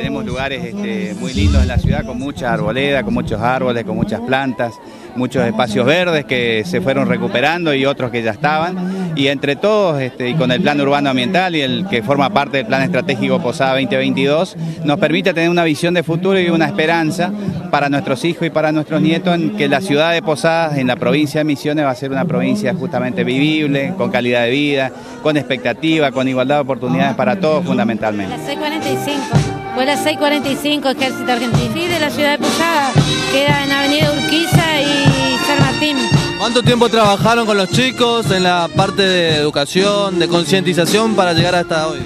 tenemos lugares este, muy lindos en la ciudad con mucha arboleda, con muchos árboles, con muchas plantas, muchos espacios verdes que se fueron recuperando y otros que ya estaban. Y entre todos, este, y con el plan urbano ambiental y el que forma parte del plan estratégico Posada 2022, nos permite tener una visión de futuro y una esperanza para nuestros hijos y para nuestros nietos en que la ciudad de Posadas, en la provincia de Misiones, va a ser una provincia justamente vivible, con calidad de vida, con expectativa, con igualdad de oportunidades para todos fundamentalmente. La 645, fue la 645 Ejército Argentino. Sí, de la ciudad de Posadas, queda en Avenida Urquiza y San Martín. ¿Cuánto tiempo trabajaron con los chicos en la parte de educación, de concientización para llegar hasta hoy?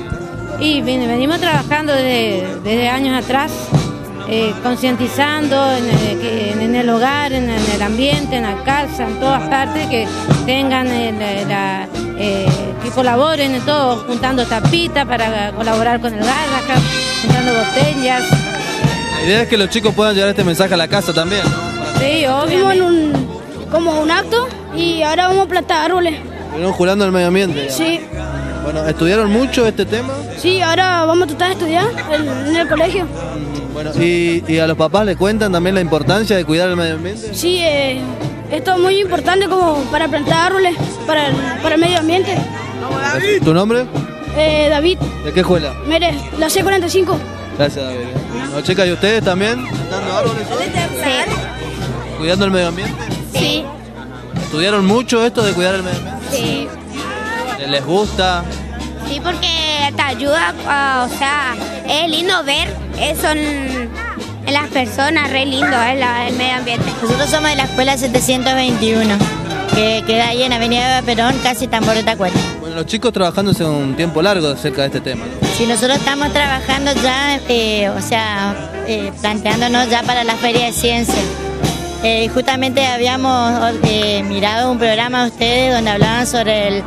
Y ven- venimos trabajando desde, desde años atrás, eh, concientizando en, el- que- en el hogar, en, el ambiente, en la casa, en todas partes, que tengan, eh, la- la, eh, que colaboren en todo, juntando tapitas para colaborar con el acá, juntando botellas. La idea es que los chicos puedan llevar este mensaje a la casa también, ¿no? Sí, en un, como un acto y ahora vamos a plantar árboles. Estuvieron jurando el medio ambiente. Sí, Bueno, ¿estudiaron mucho este tema? sí, ahora vamos a tratar de estudiar en, en el colegio. Bueno, ¿y, y a los papás le cuentan también la importancia de cuidar el medio ambiente? Sí, eh, esto es muy importante como para plantar árboles para el, para el medio ambiente. ¿Tu nombre? Eh, David, ¿De qué escuela? mire, la C45. Gracias, David. Chicas, ¿y ustedes también? ¿Plantando árboles hoy? ¿Cuidando el medio ambiente? Sí, ¿Estudiaron mucho esto de cuidar el medio ambiente? sí, ¿Les gusta? sí, porque te ayuda, a- o sea, es lindo ver eso en, en las personas, re lindo es la- el medio ambiente. Nosotros somos de la escuela 721, que queda ahí en Avenida Perón, casi Tambor de Tacuara. Los chicos trabajando hace un tiempo largo acerca de este tema. ¿no? Si nosotros estamos trabajando ya, eh, o sea, eh, planteándonos ya para la Feria de Ciencia. Eh, justamente habíamos eh, mirado un programa de ustedes donde hablaban sobre el,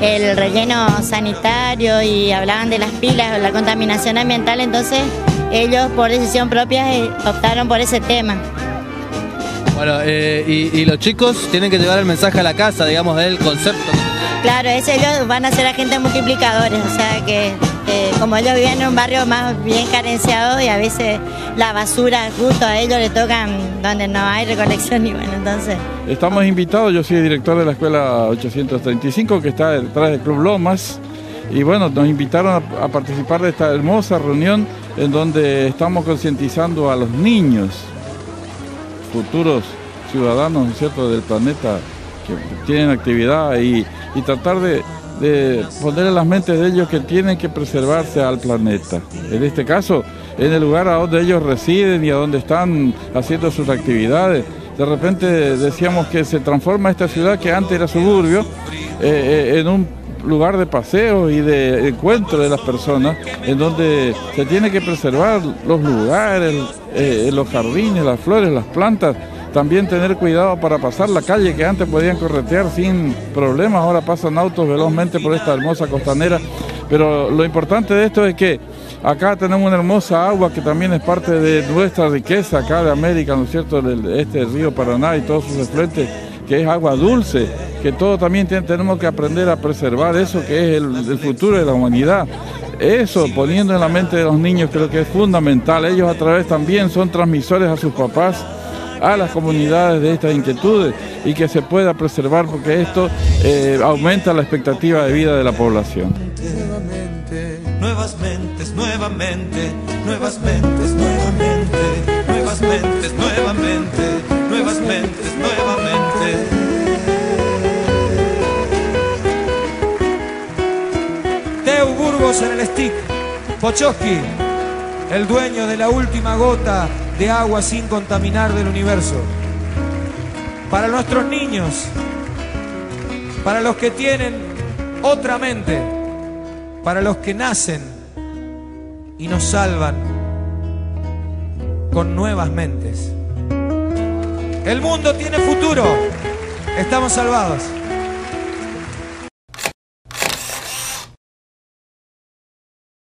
el relleno sanitario y hablaban de las pilas o la contaminación ambiental, entonces ellos por decisión propia optaron por ese tema. Bueno, eh, y, y los chicos tienen que llevar el mensaje a la casa, digamos, del concepto. Claro, es, ellos van a ser agentes multiplicadores, o sea que como ellos viven en un barrio más bien carenciado y a veces la basura justo a ellos le tocan donde no hay recolección y bueno, entonces... Estamos invitados, yo soy director de la escuela 835 que está detrás del Club Lomas y bueno, nos invitaron a, participar de esta hermosa reunión en donde estamos concientizando a los niños, futuros ciudadanos, ¿no es cierto?, del planeta que tienen actividad y, y tratar de, poner en las mentes de ellos que tienen que preservarse al planeta. En este caso, en el lugar a donde ellos residen y a donde están haciendo sus actividades. De repente decíamos que se transforma esta ciudad que antes era suburbio eh, eh, en un lugar de paseo y de encuentro de las personas, en donde se tiene que preservar los lugares, eh, los jardines, las flores, las plantas, también tener cuidado para pasar la calle que antes podían corretear sin problemas, ahora pasan autos velozmente por esta hermosa costanera, pero lo importante de esto es que acá tenemos una hermosa agua que también es parte de nuestra riqueza acá de América, ¿no es cierto?, este río Paraná y todos sus efluentes que es agua dulce, que todo también te- tenemos que aprender a preservar eso que es el, el futuro de la humanidad. Eso, poniendo en la mente de los niños, creo que es fundamental. Ellos a través también son transmisores a sus papás, a las comunidades de estas inquietudes y que se pueda preservar porque esto eh, aumenta la expectativa de vida de la población. nuevas mentes, nuevamente, nuevas mentes, nuevamente, nuevas mentes, nuevamente, nuevas mentes, nuevamente. Teo Burgos en el stick, Pochoski, el dueño de la última gota de agua sin contaminar del universo. Para nuestros niños, para los que tienen otra mente, para los que nacen y nos salvan con nuevas mentes. El mundo tiene futuro, estamos salvados.